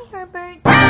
Hi, Herbert.